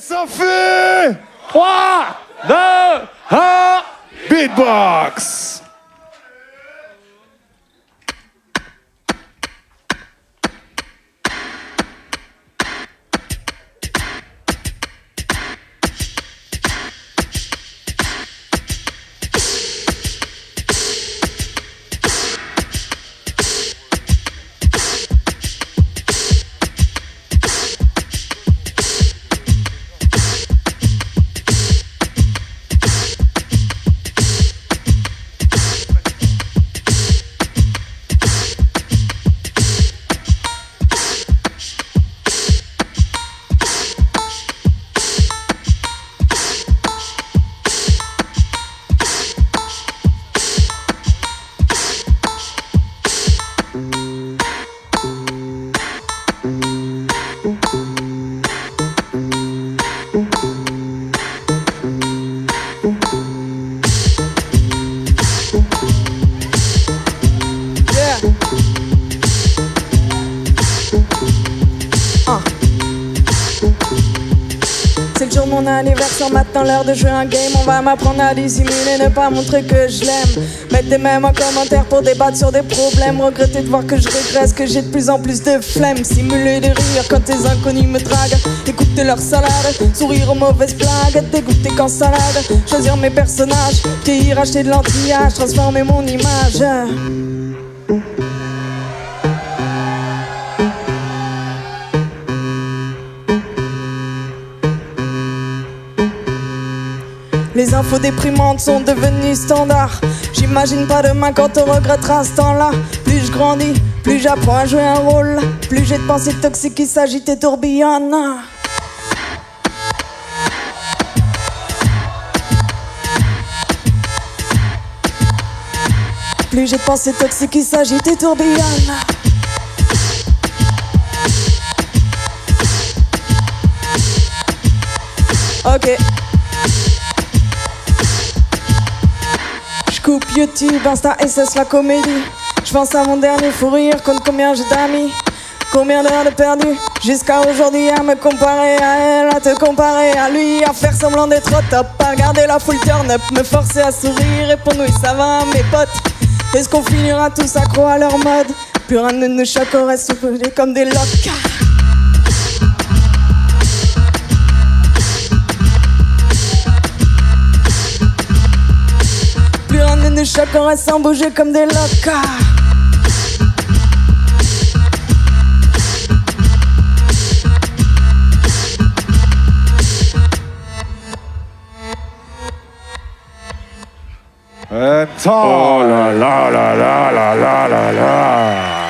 Ça fait 3, 2, 1. Beatbox Le jour de mon anniversaire, maintenant l'heure de jouer un game. On va m'apprendre à dissimuler, ne pas montrer que je l'aime. Mettez même un commentaire pour débattre sur des problèmes. Regretter de voir que je régresse, que j'ai de plus en plus de flemme. Simuler des rires quand tes inconnus me draguent. Écouter leur salade, sourire aux mauvaises blagues. Dégoûter quand salade, choisir mes personnages. Vieillir, acheter de l'anti-âge, transformer mon image. Les infos déprimantes sont devenues standards. J'imagine pas demain quand on regrettera ce temps-là. Plus je grandis, plus j'apprends à jouer un rôle. Plus j'ai de pensées toxiques qui s'agitent et tourbillonnent. Plus j'ai de pensées toxiques qui s'agitent et tourbillonnent. Ok. Coupe YouTube, Insta et cesse la comédie. Je pense à mon dernier fou rire, compte combien j'ai d'amis. Combien d'heures de perdu jusqu'à aujourd'hui à me comparer à elle, à te comparer à lui, à faire semblant d'être au top, à regarder la full turn up, me forcer à sourire et pour nous ça va mes potes. Est-ce qu'on finira tous accro à leur mode? Plus rien ne nous choque, on reste soufflés comme des locs. On reste sans bouger comme des time Oh là là là là là là là là